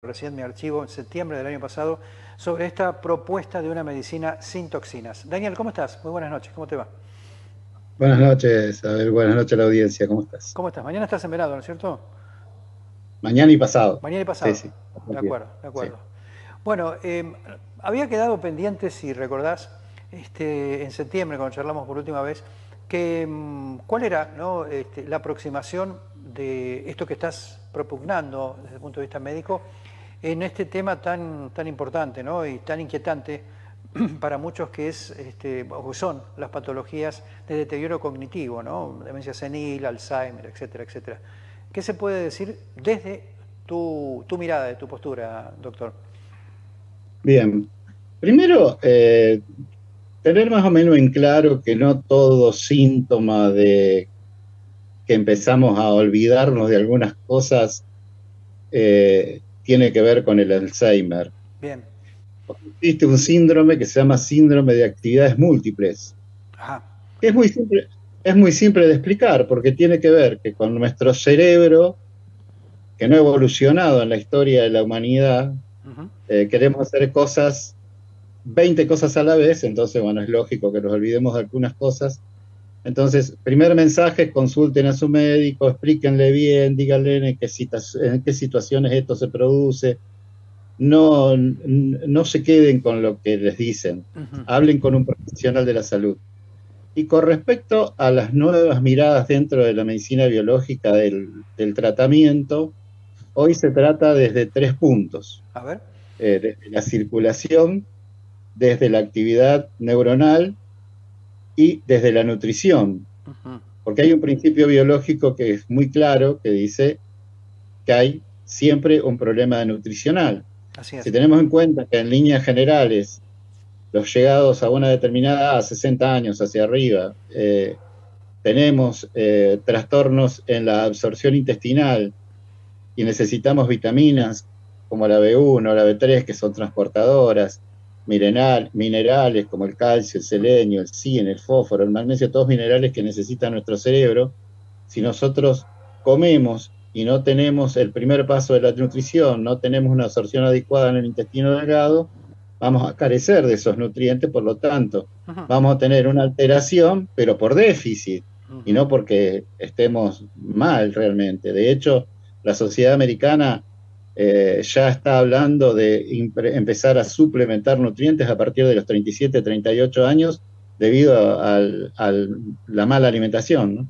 recién mi archivo en septiembre del año pasado sobre esta propuesta de una medicina sin toxinas. Daniel, ¿cómo estás? Muy buenas noches, ¿cómo te va? Buenas noches, a ver, buenas noches a la audiencia, ¿cómo estás? ¿Cómo estás? Mañana estás en verano, ¿no es cierto? Mañana y pasado. Mañana y pasado. Sí, sí. De acuerdo, de acuerdo. Bueno, eh, había quedado pendiente, si recordás, este, en septiembre, cuando charlamos por última vez, que mm, cuál era ¿no? Este, la aproximación de esto que estás propugnando desde el punto de vista médico en este tema tan, tan importante ¿no? y tan inquietante para muchos que es este, o son las patologías de deterioro cognitivo, ¿no? demencia senil, Alzheimer, etcétera, etcétera. ¿Qué se puede decir desde tu, tu mirada, de tu postura, doctor? Bien, primero, eh, tener más o menos en claro que no todo síntoma de que empezamos a olvidarnos de algunas cosas eh, tiene que ver con el Alzheimer. Bien. Existe un síndrome que se llama síndrome de actividades múltiples. Ajá. Es muy simple, es muy simple de explicar porque tiene que ver que con nuestro cerebro, que no ha evolucionado en la historia de la humanidad, eh, queremos hacer cosas 20 cosas a la vez, entonces, bueno, es lógico que nos olvidemos de algunas cosas. Entonces, primer mensaje, consulten a su médico, explíquenle bien, díganle en qué, en qué situaciones esto se produce. No, no se queden con lo que les dicen, hablen con un profesional de la salud. Y con respecto a las nuevas miradas dentro de la medicina biológica del, tratamiento, hoy se trata desde tres puntos. A ver. Eh, desde la circulación, desde la actividad neuronal y desde la nutrición. Porque hay un principio biológico que es muy claro, que dice que hay siempre un problema nutricional. Si tenemos en cuenta que en líneas generales los llegados a una determinada edad, 60 años hacia arriba, eh, tenemos eh, trastornos en la absorción intestinal y necesitamos vitaminas como la B1 o la B3 que son transportadoras, mineral, minerales como el calcio, el selenio, el zinc, el fósforo, el magnesio, todos minerales que necesita nuestro cerebro. Si nosotros comemos y no tenemos el primer paso de la nutrición, no tenemos una absorción adecuada en el intestino delgado, vamos a carecer de esos nutrientes, por lo tanto, vamos a tener una alteración, pero por déficit, y no porque estemos mal realmente. De hecho, la sociedad americana eh, ya está hablando de empezar a suplementar nutrientes a partir de los 37, 38 años debido a, la mala alimentación.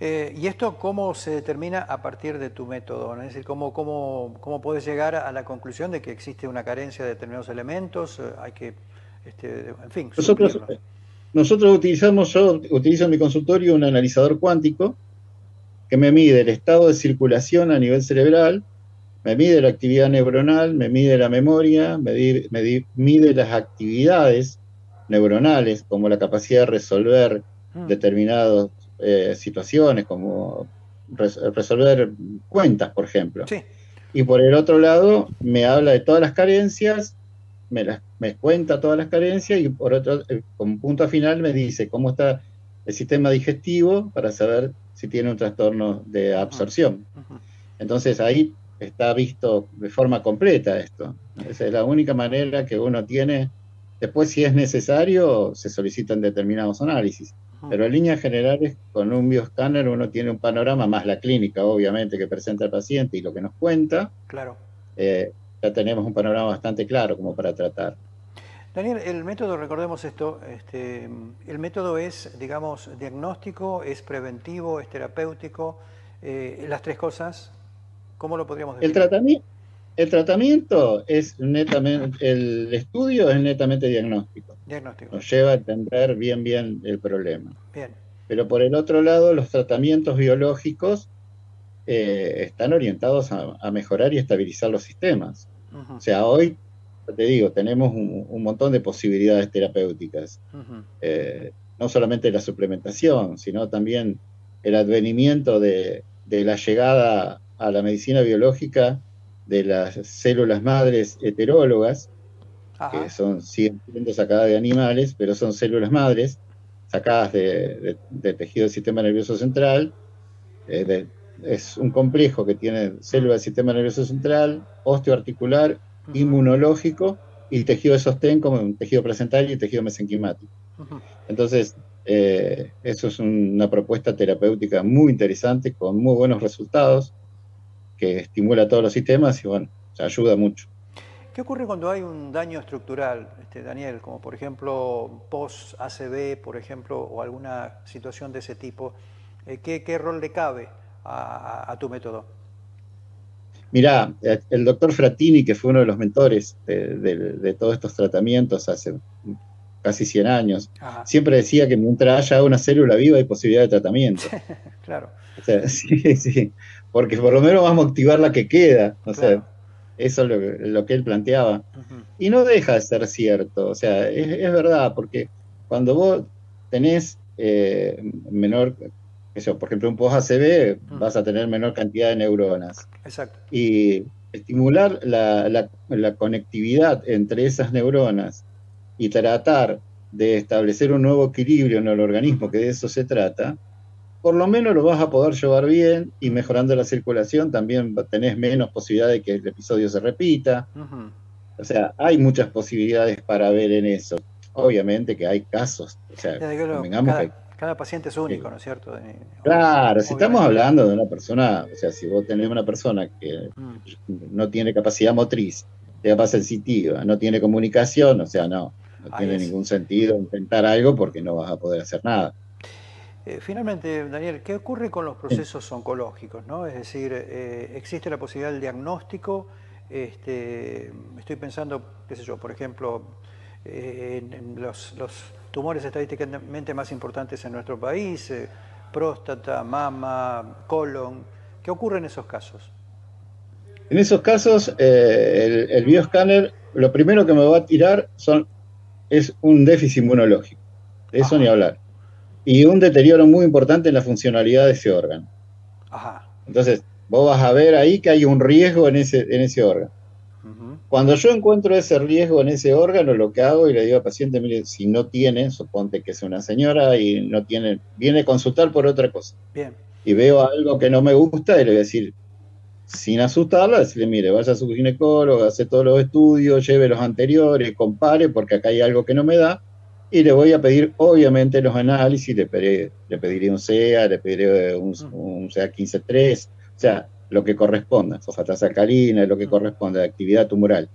Eh, ¿Y esto cómo se determina a partir de tu método? Es decir, ¿cómo, cómo, cómo puedes llegar a la conclusión de que existe una carencia de determinados elementos? Eh, hay que, este, en fin, nosotros, nosotros utilizamos, yo utilizo en mi consultorio un analizador cuántico que me mide el estado de circulación a nivel cerebral, me mide la actividad neuronal, me mide la memoria, me, mide las actividades neuronales, como la capacidad de resolver mm. determinadas eh, situaciones, como resolver cuentas, por ejemplo. Y por el otro lado, me habla de todas las carencias, me, las, me cuenta todas las carencias y por otro, eh, como punto final me dice cómo está el sistema digestivo para saber si tiene un trastorno de absorción. Entonces ahí está visto de forma completa esto. Esa es la única manera que uno tiene. Después, si es necesario, se solicitan determinados análisis. Pero en líneas generales, con un bioescáner uno tiene un panorama, más la clínica, obviamente, que presenta el paciente y lo que nos cuenta. Claro. Eh, ya tenemos un panorama bastante claro como para tratar. Daniel, el método, recordemos esto, este, el método es, digamos, diagnóstico, es preventivo, es terapéutico, eh, las tres cosas. ¿Cómo lo podríamos decir? El tratamiento, el tratamiento es netamente, el estudio es netamente diagnóstico. Diagnóstico. Nos lleva a entender bien bien el problema. Bien. Pero por el otro lado, los tratamientos biológicos eh, están orientados a, mejorar y estabilizar los sistemas. O sea, hoy, te digo, tenemos un, montón de posibilidades terapéuticas. Eh, no solamente la suplementación, sino también el advenimiento de, de la llegada a la medicina biológica de las células madres heterólogas, que son, siguen siendo sacadas de animales, pero son células madres, sacadas de, tejido del sistema nervioso central, eh, es un complejo que tiene células del sistema nervioso central, osteoarticular, inmunológico y tejido de sostén como un tejido placentario y tejido mesenquimático. Entonces, eh, eso es una propuesta terapéutica muy interesante, con muy buenos resultados, que estimula todos los sistemas y bueno, se ayuda mucho. ¿Qué ocurre cuando hay un daño estructural, este, Daniel? Como por ejemplo post-ACV, por ejemplo, o alguna situación de ese tipo. Eh, ¿qué, rol le cabe a, tu método? Mirá, eh, el doctor Fratini, que fue uno de los mentores de todos estos tratamientos hace casi 100 años, siempre decía que mientras haya una célula viva hay posibilidad de tratamiento. claro. sí, sí, porque por lo menos vamos a activar la que queda. O sea, eso es lo, que él planteaba. Y no deja de ser cierto, o sea, es, verdad, porque cuando vos tenés eh, menor, eso, por ejemplo, un post-ACV, vas a tener menor cantidad de neuronas. Exacto. Y estimular la, la conectividad entre esas neuronas y tratar de establecer un nuevo equilibrio en el organismo, que de eso se trata, por lo menos lo vas a poder llevar bien y mejorando la circulación también tenés menos posibilidad de que el episodio se repita. O sea, hay muchas posibilidades para ver en eso. Obviamente que hay casos. O sea, cada, cada, paciente es único, ¿no es cierto? claro, si estamos hablando de una persona, o sea, si vos tenés una persona que mm. no tiene capacidad motriz, capacidad sensitiva, no tiene comunicación, o sea, no. No tiene ningún sentido intentar algo porque no vas a poder hacer nada. Eh, finalmente, Daniel, ¿qué ocurre con los procesos oncológicos? ¿no? Es decir, eh, ¿existe la posibilidad del diagnóstico? Este, estoy pensando, qué sé yo, por ejemplo, eh, en, los, tumores estadísticamente más importantes en nuestro país, próstata, mama, colon. ¿Qué ocurre en esos casos? En esos casos, el, el bioscáner, lo primero que me va a tirar son es un déficit inmunológico, de eso ni hablar. Y un deterioro muy importante en la funcionalidad de ese órgano. Entonces, vos vas a ver ahí que hay un riesgo en ese, en ese órgano. Cuando yo encuentro ese riesgo en ese órgano, lo que hago y le digo al paciente, mire, si no tiene, suponte que es una señora y no tiene, viene a consultar por otra cosa. Y veo algo que no me gusta y le voy a decir, sin asustarla, decirle, mire, vaya a su ginecólogo, hace todos los estudios, lleve los anteriores, compare, porque acá hay algo que no me da, y le voy a pedir, obviamente, los análisis, le, pediré, le pediré un CEA, le pediré un, un CEA 15-3, o sea, lo que corresponda, fosfatasa alcalina, lo que corresponda, actividad tumoral,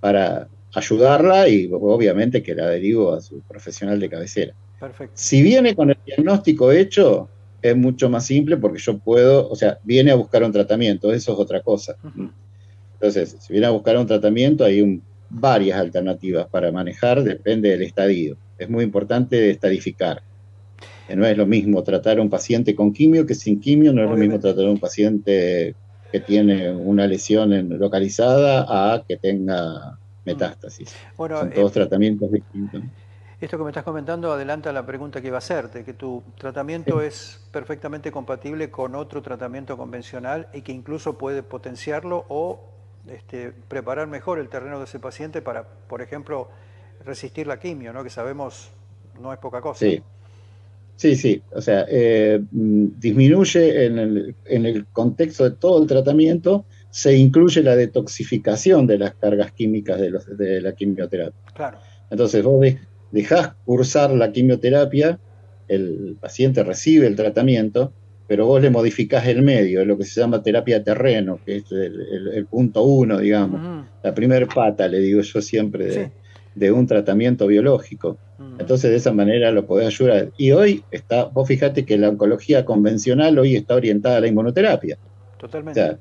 para ayudarla y obviamente que la derivo a su profesional de cabecera. Perfecto. Si viene con el diagnóstico hecho, es mucho más simple porque yo puedo, o sea, viene a buscar un tratamiento, eso es otra cosa. Entonces, si viene a buscar un tratamiento, hay varias alternativas para manejar, depende del estadio. Es muy importante estadificar. no es lo mismo tratar a un paciente con quimio que sin quimio, no es lo mismo tratar a un paciente que tiene una lesión localizada a que tenga metástasis. Son todos eh, tratamientos distintos. Esto que me estás comentando adelanta la pregunta que iba a hacerte, que tu tratamiento es perfectamente compatible con otro tratamiento convencional y que incluso puede potenciarlo o este, preparar mejor el terreno de ese paciente para, por ejemplo, resistir la quimio, ¿no? que sabemos no es poca cosa. Sí, sí, sí. o sea, eh, mm, disminuye en el, en el contexto de todo el tratamiento, se incluye la detoxificación de las cargas químicas de, los, de la quimioterapia. Claro. Entonces vos ves dejás cursar la quimioterapia, el paciente recibe el tratamiento, pero vos le modificás el medio, lo que se llama terapia terreno, que es el, punto uno, digamos, la primer pata, le digo yo siempre, de, un tratamiento biológico. Entonces de esa manera lo podés ayudar. Y hoy está, vos fíjate que la oncología convencional hoy está orientada a la inmunoterapia. Totalmente.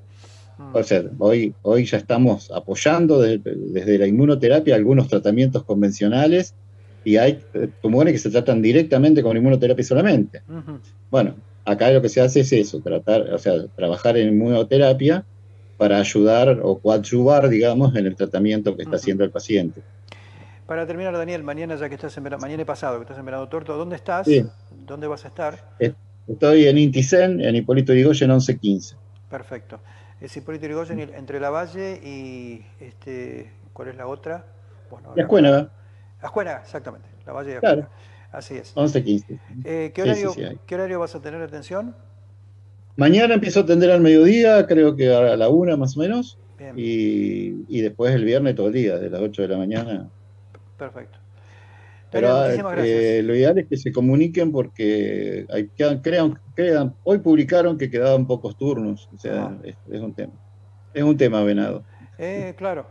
O sea, hoy, hoy ya estamos apoyando desde la inmunoterapia algunos tratamientos convencionales y hay eh, tumores que se tratan directamente con inmunoterapia solamente. Bueno, acá lo que se hace es eso, tratar, o sea, trabajar en inmunoterapia para ayudar o coadyuvar, digamos, en el tratamiento que está haciendo el paciente. Para terminar, Daniel, mañana ya que estás en mañana y pasado que estás en Verano Torto, ¿dónde estás? ¿Dónde vas a estar? Estoy en Inticen, en Hipólito Yrigoyen 1115. Perfecto. Es Hipólito Yrigoyen entre La Valle y este, ¿cuál es la otra? Bueno, la Escuénaga. Ascuera, exactamente, la Valle de Ascuera. Así es. 11.15. Eh, ¿qué, horario, ¿Qué horario vas a tener atención? Mañana empiezo a atender al mediodía, creo que a la una más o menos. Y, y, después el viernes todo el día, de las 8 de la mañana. Perfecto. Pero eh, lo ideal es que se comuniquen porque hay, crean, crean, hoy publicaron que quedaban pocos turnos. O sea, es, un tema. Es un tema, Venado. Eh, claro.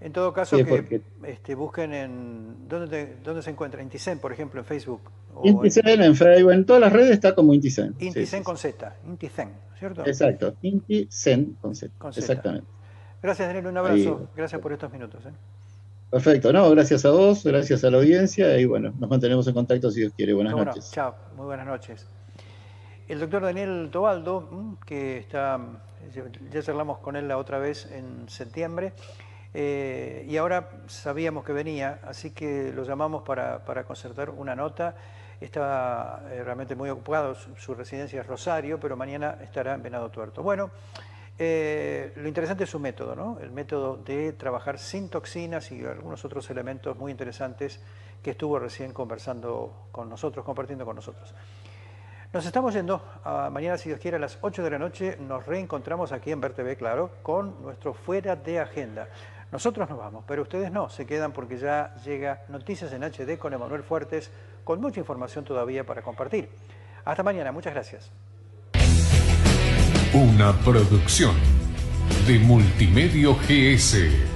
En todo caso, que este, busquen en. ¿dónde, ¿Dónde se encuentra? Inticen, por ejemplo, en Facebook. Inticen en... Facebook, en todas las redes está como Inticen. Inticen con Z, Inticen, ¿cierto? Exacto, Inticen con Z. Exactamente. Gracias, Daniel, un abrazo. Gracias por estos minutos. ¿eh? Perfecto, no, gracias a vos, gracias a la audiencia y bueno, nos mantenemos en contacto si Dios quiere. Buenas noches. chao, muy buenas noches. El doctor Daniel Tobaldo, mm, que está, ya charlamos con él la otra vez en septiembre, eh, y ahora sabíamos que venía, así que lo llamamos para, concertar una nota. Está eh, realmente muy ocupado, su, residencia es Rosario, pero mañana estará en Venado Tuerto. Bueno, eh, lo interesante es su método, ¿no? el método de trabajar sin toxinas y algunos otros elementos muy interesantes que estuvo recién conversando con nosotros, compartiendo con nosotros. Nos estamos yendo. Mañana, si Dios quiere, a las 8 de la noche nos reencontramos aquí en VerTV, claro, con nuestro Fuera de Agenda. Nosotros nos vamos, pero ustedes no, se quedan porque ya llega Noticias en HD con Emanuel Fuertes, con mucha información todavía para compartir. Hasta mañana, muchas gracias. Una producción de Multimedio GS.